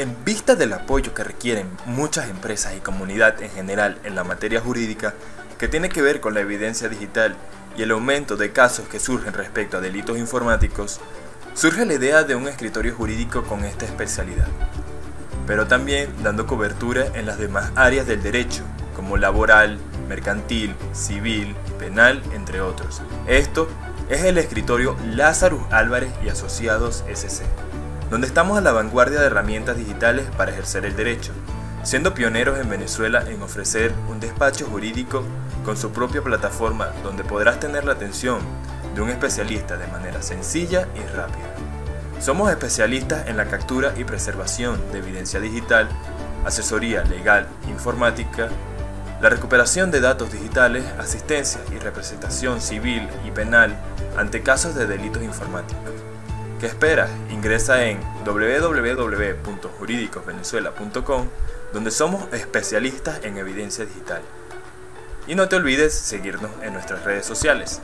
En vista del apoyo que requieren muchas empresas y comunidad en general en la materia jurídica, que tiene que ver con la evidencia digital y el aumento de casos que surgen respecto a delitos informáticos, surge la idea de un escritorio jurídico con esta especialidad, pero también dando cobertura en las demás áreas del derecho, como laboral, mercantil, civil, penal, entre otros. Esto es el escritorio Lázaro Álvarez y Asociados SC, donde estamos a la vanguardia de herramientas digitales para ejercer el derecho, siendo pioneros en Venezuela en ofrecer un despacho jurídico con su propia plataforma donde podrás tener la atención de un especialista de manera sencilla y rápida. Somos especialistas en la captura y preservación de evidencia digital, asesoría legal, informática, la recuperación de datos digitales, asistencia y representación civil y penal ante casos de delitos informáticos. ¿Qué esperas? Ingresa en www.juridicosvenezuela.com donde somos especialistas en evidencia digital. Y no te olvides seguirnos en nuestras redes sociales.